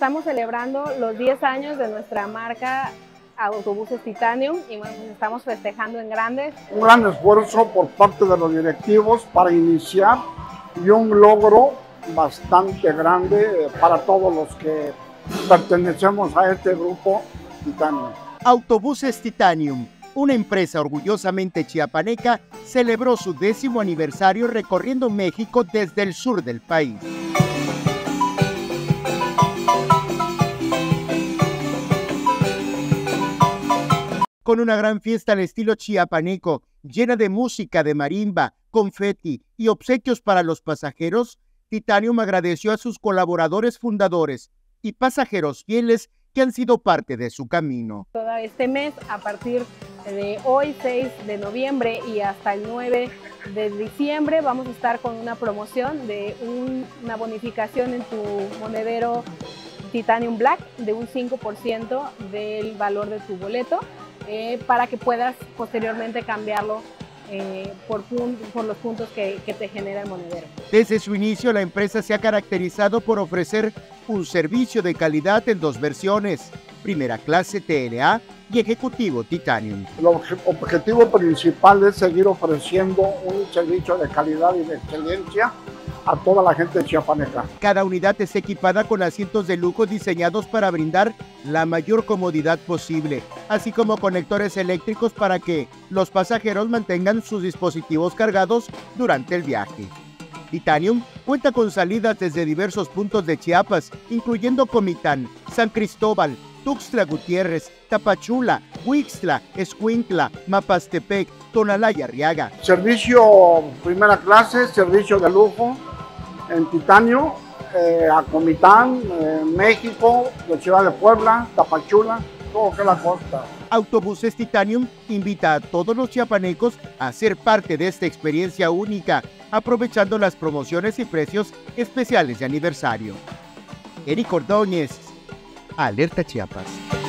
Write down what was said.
estamos celebrando los 10 años de nuestra marca Autobuses Titanium y bueno, pues estamos festejando en grandes. Un gran esfuerzo por parte de los directivos para iniciar y un logro bastante grande para todos los que pertenecemos a este grupo Titanium. Autobuses Titanium, una empresa orgullosamente chiapaneca, celebró su décimo aniversario recorriendo México desde el sur del país. Con una gran fiesta al estilo chiapaneco, llena de música de marimba, confeti y obsequios para los pasajeros, Titanium agradeció a sus colaboradores fundadores y pasajeros fieles que han sido parte de su camino. Todo este mes, a partir de hoy, 6 de noviembre y hasta el 9 de diciembre, vamos a estar con una promoción de una bonificación en tu monedero Titanium Black de un 5% del valor de tu boleto eh, para que puedas posteriormente cambiarlo eh, por, por, los puntos que, que, te genera el monedero. Desde su inicio, la empresa se ha caracterizado por ofrecer un servicio de calidad en dos versiones, primera clase TLA y ejecutivo Titanium. El objetivo principal es seguir ofreciendo un servicio de calidad y de excelencia a toda la gente de chiapaneca. Cada unidad es equipada con asientos de lujo diseñados para brindar la mayor comodidad posible, así como conectores eléctricos para que los pasajeros mantengan sus dispositivos cargados durante el viaje. Titanium cuenta con salidas desde diversos puntos de Chiapas, incluyendo Comitán, San Cristóbal, Tuxtla Gutiérrez, Tapachula, Huixtla, Escuintla, Mapastepec, Tonalá y Arriaga. Servicio primera clase, servicio de lujo, en Titanio, eh, a Comitán, eh, México, de Ciudad de Puebla, Tapachula, todo que la costa. Autobuses Titanium invita a todos los chiapanecos a ser parte de esta experiencia única, aprovechando las promociones y precios especiales de aniversario. Eric Ordóñez, Alerta Chiapas.